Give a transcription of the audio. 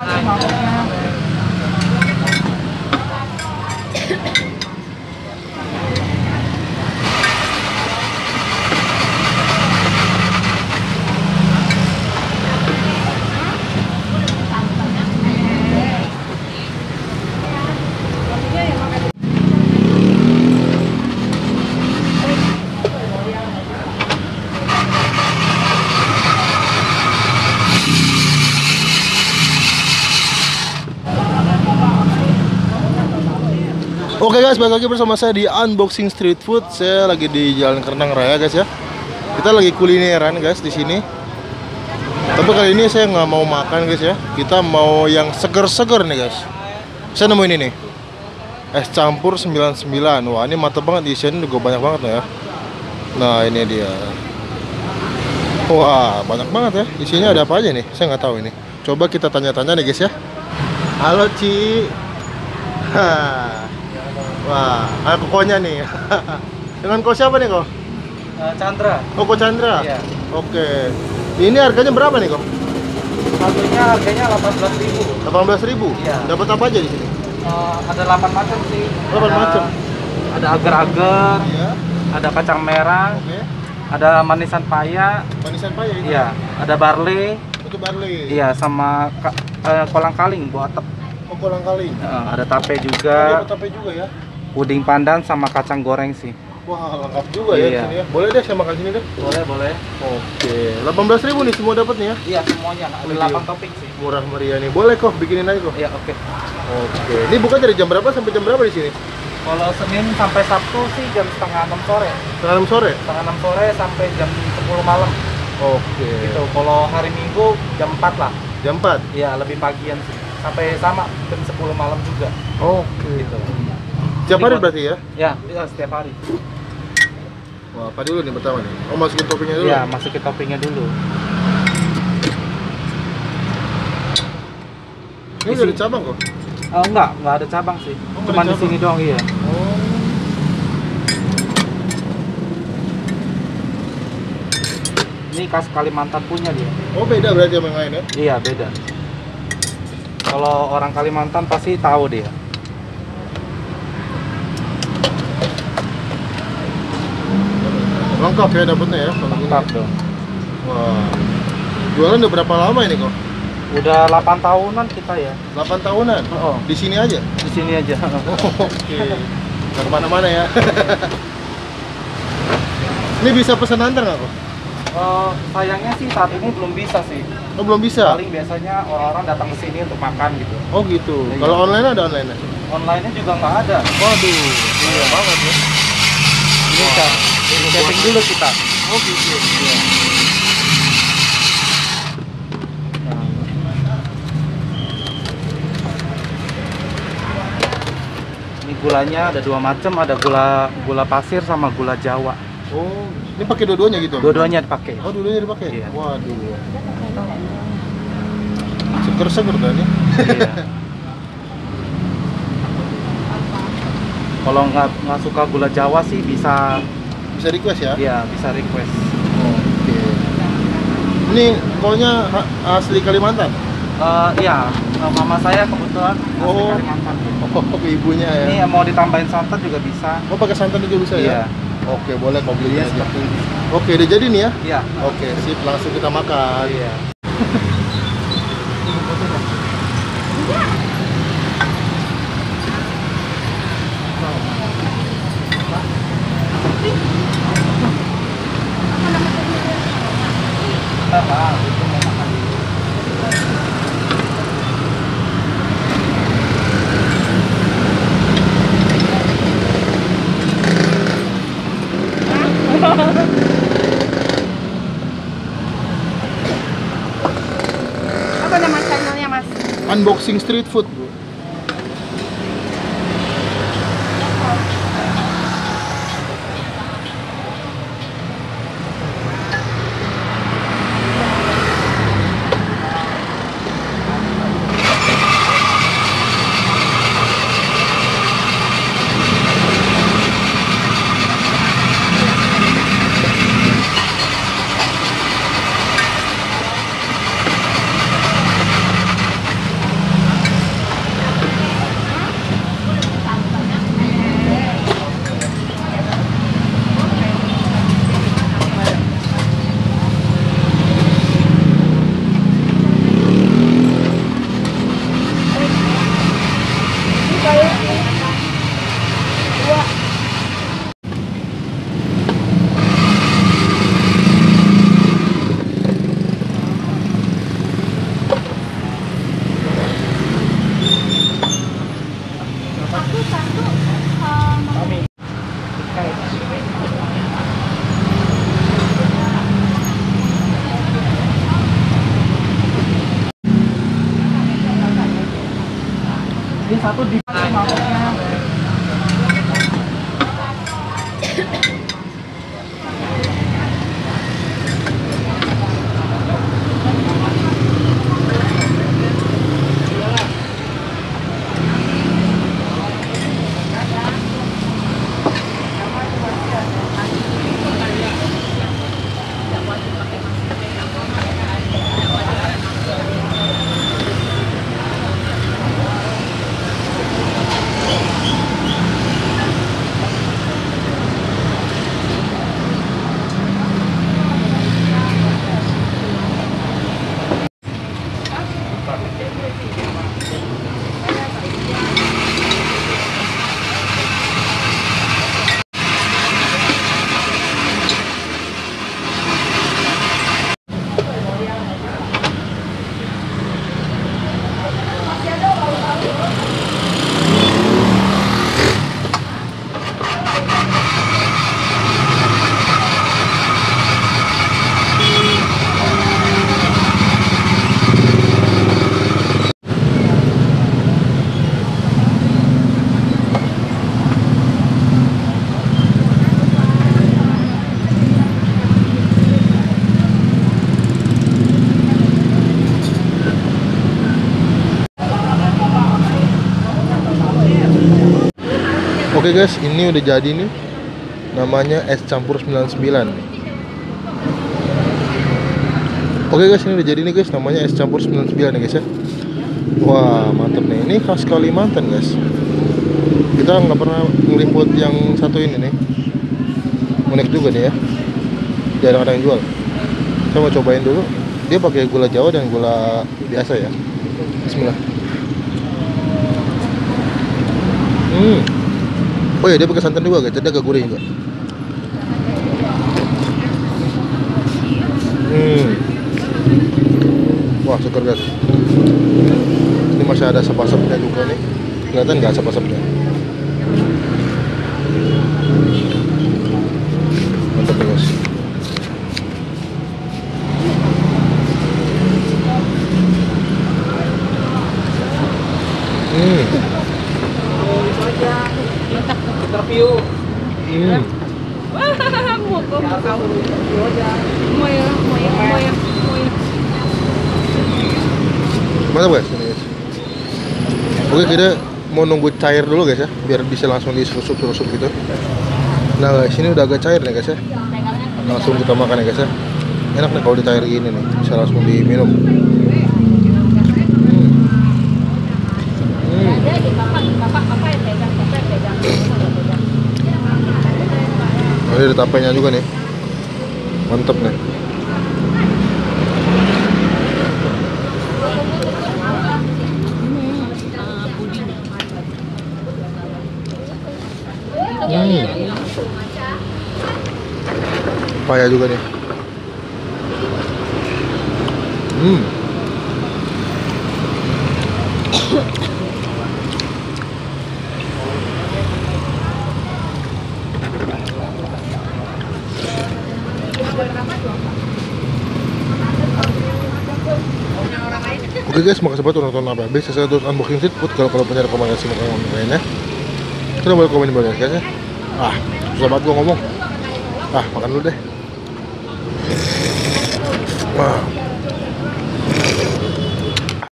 아! Oke guys, balik lagi bersama saya di Unboxing Street Food. Saya lagi di Jalan Kerenang Raya guys ya. Kita lagi kulineran guys di sini. Tapi kali ini saya nggak mau makan guys ya. Kita mau yang seger-seger nih guys. Saya nemu ini nih. Es campur 99. Wah, ini mantep banget isinya juga banyak banget ya. Nah, ini dia. Wah, banyak banget ya. Isinya ada apa aja nih? Saya nggak tahu ini. Coba kita tanya-tanya nih guys ya. Halo Ci. Hah. Wah, ada kokonya nih. Dengan kau siapa nih kok? Eh, Chandra. Oh, kok Chandra? Iya. Oke. Ini harganya berapa nih kok? Satunya harganya 18.000. 18 ribu. Iya. Dapat apa aja di sini? Eh, ada 8 macam sih. Delapan Ada- macam? Ada agar-agar, Iya. ada kacang merah, Oke. ada manisan paya, Manisan paya ini. iya, ada barley, Itu barley. iya sama eh, kolang kaling buat atap. Oh, kolang kaling. Eh, ada tape Ada juga, tape juga ya. Puding pandan sama kacang goreng sih. Wah, lengkap juga ya di Iya. sini ya. Boleh deh saya makan sini deh. Boleh, boleh. Oke. 18 ribu nih semua dapat nih ya. Iya, semuanya. Ada Wih, 8 iya. topik sih. Murah meriah nih. Boleh kok bikinin aja kok. Iya, oke. Oke. Ini buka dari jam berapa sampai jam berapa di sini? Kalau Senin sampai Sabtu sih jam setengah 6 sore. Setengah enam sore. Setengah 6 sore sampai jam 10 malam. Oke. gitu kalau hari minggu jam 4 lah Jam 4. ya lebih pagian sih sampai sama jam 10 malam juga Oke. gitu Setiap hari berarti ya? ya, ya setiap hari Wah, apa dulu nih pertama nih? Oh, masukin toppingnya dulu. ya masukin toppingnya dulu Ini udah ada cabang kok. oh, enggak enggak ada cabang sih Oh, cuma di sini doang iya Oh. ini khas Kalimantan punya dia Oh, beda berarti sama yang lain ya? iya beda kalau orang Kalimantan pasti tahu dia Lengkap ya dapetnya ya kalau gini. lengkap dong Wah. Jualan udah berapa lama ini kok? udah 8 tahunan kita ya 8 tahunan. oh Di sini aja. di sini aja Oh, Oke. Nggak ke mana-mana ya. ini bisa pesan antar nggak kok? Eh, sayangnya sih saat ini belum bisa sih Oh belum bisa. paling biasanya orang-orang datang ke sini untuk makan gitu Oh gitu. Iya. Kalau online ada online online-nya juga nggak ada Waduh. Iya banget ya. Kan setting dulu kita Oh gitu. Iya. ini gulanya ada dua macam ada gula gula pasir sama gula jawa Oh, ini pakai dua-duanya gitu? dua-duanya dipakai Oh, dua-duanya dipakai? Iya. Waduh. Seger-seger kan ya? Iya. kalau nggak nggak suka gula jawa sih bisa Bisa request ya? ya bisa request Oke. Ini pokoknya ha- asli Kalimantan. Eh, iya eh, mama saya kebetulan asli Oh. Kalimantan Oh, ke ibunya ya. ini mau ditambahin santan juga bisa Oh, pakai santan juga bisa ya? Iya. Oke, boleh kau beli Iya, aja. ini. Oke, udah jadi nih ya? Iya. Oke, sip. Langsung kita makan. Iya. Unboxing street food, Bu. Ini Oke guys, ini udah jadi nih. Namanya es campur 99 nih. Oke guys, ini udah jadi nih guys, namanya es campur 99 nih guys ya. Wah, mantep nih. Ini khas Kalimantan guys. Kita nggak pernah ngeliput yang satu ini nih. Unik juga nih ya. Jarang ada yang jual. Saya mau cobain dulu. Dia pakai gula Jawa dan gula biasa ya. Bismillah. Hmm. Oh iya dia pakai santan juga guys, jadi agak gurih juga. Hmm. Wah seger guys. Ini masih ada asap-asapnya juga nih. Kelihatan nggak asap-asapnya? Mua cơm của cậu Mua mua mua mua Mantap guys ini guys. Oke kita mau nunggu cair dulu guys ya, biar bisa langsung diserusuk-serusuk gitu. Nah guys ini udah agak cair nih guys ya. Langsung kita makan ya guys ya. Enak nih kalau dicair gini nih, bisa langsung diminum. Hmm. Hmm. Oh, ini ada tapenya juga nih. Mantep nih. Hmm. Payah juga nih. Hmm. Oke guys, makasih banget udah nonton apa Bisa saya terus unboxing street kalau kalau punya rekomendasi makanan lainnya. Kita boleh komen di bawah guys ya. Ah, susah banget gua ngomong. Ah, makan dulu deh. Wah.